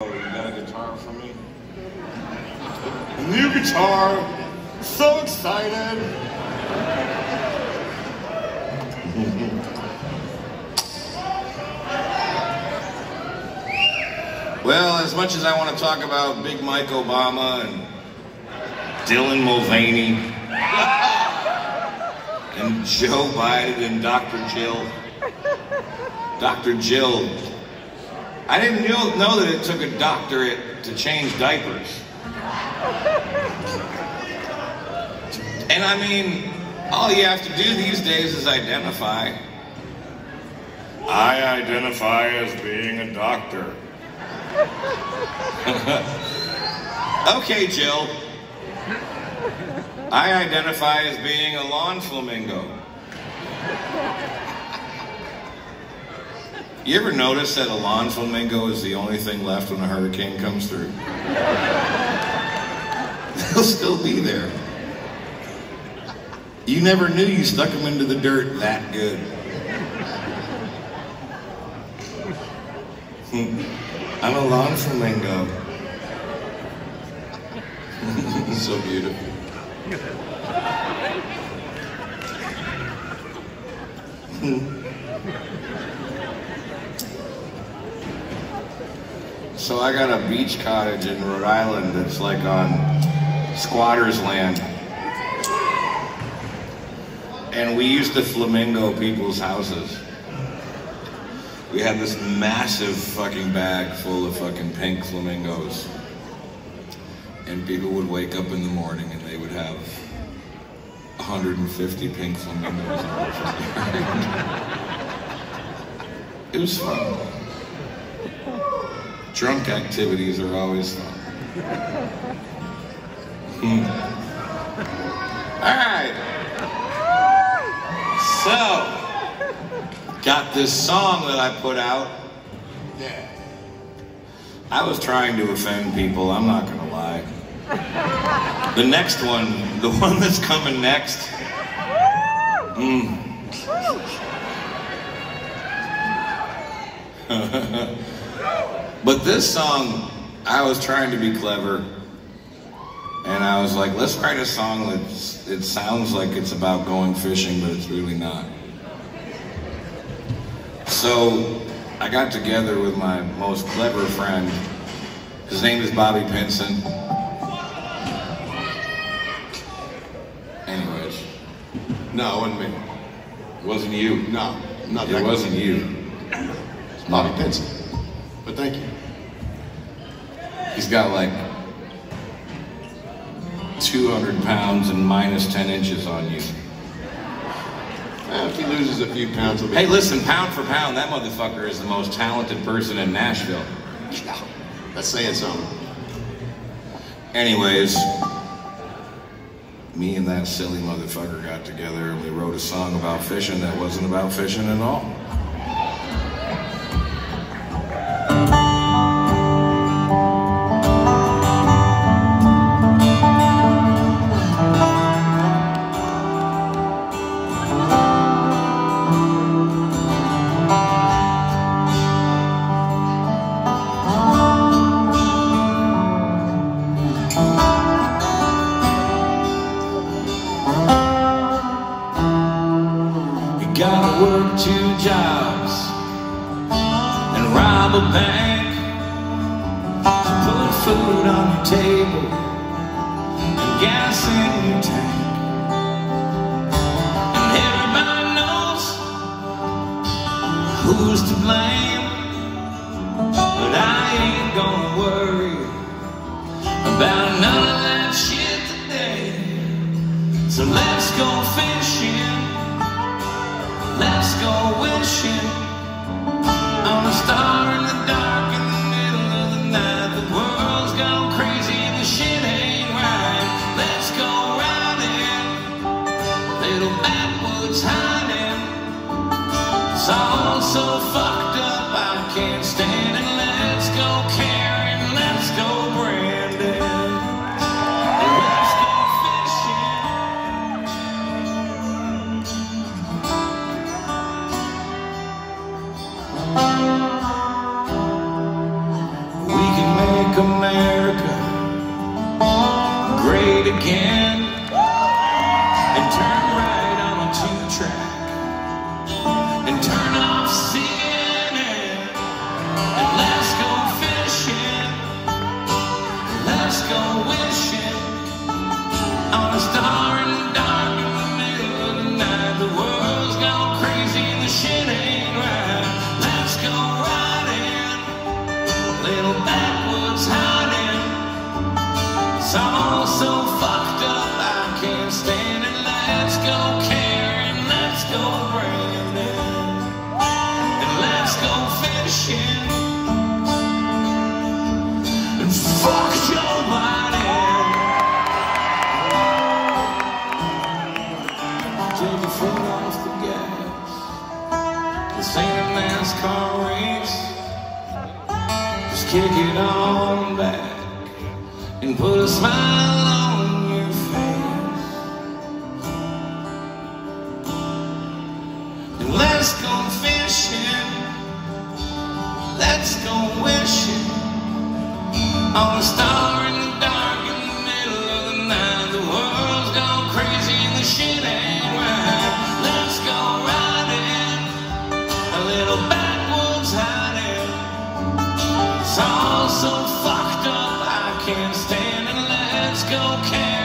A guitar for me? New guitar! So excited! well, as much as I want to talk about Big Mike Obama and Dylan Mulvaney and Joe Biden and Dr. Jill, Dr. Jill I didn't know, know that it took a doctorate to change diapers. And I mean, all you have to do these days is identify. I identify as being a doctor. okay, Jill. I identify as being a lawn flamingo. You ever notice that a lawn flamingo is the only thing left when a hurricane comes through? They'll still be there. You never knew you stuck them into the dirt that good. I'm a lawn flamingo. so beautiful. So I got a beach cottage in Rhode Island that's like on squatter's land. And we used to flamingo people's houses. We had this massive fucking bag full of fucking pink flamingos. And people would wake up in the morning and they would have 150 pink flamingos. it was fun. Drunk activities are always fun. Hmm. All right. So, got this song that I put out. Yeah. I was trying to offend people, I'm not gonna lie. The next one, the one that's coming next. Mm. But this song, I was trying to be clever. And I was like, let's write a song that it sounds like it's about going fishing, but it's really not. So I got together with my most clever friend. His name is Bobby Pinson. Anyways. No, it wasn't me. It wasn't you. No, not It wasn't you. It's Bobby Pinson. Thank you. He's got like 200 pounds and minus 10 inches on you. Eh, if he loses a few pounds, he'll be. Hey, listen, pound for pound, that motherfucker is the most talented person in Nashville. Yeah, that's saying something. Anyways, me and that silly motherfucker got together and we wrote a song about fishing that wasn't about fishing at all. Gotta work two jobs and rob a bank to put food on your table and gas in your tank. And everybody knows who's to blame, America let's go and let's go. And fuck Joe Biden. Take your foot off the gas. This ain't a NASCAR race. Just kick it on back and put a smile on on a star in the dark in the middle of the night. The world's gone crazy and the shit ain't right. Let's go riding, a little backwoods. It's all so fucked up, I can't stand it. Let's go camping.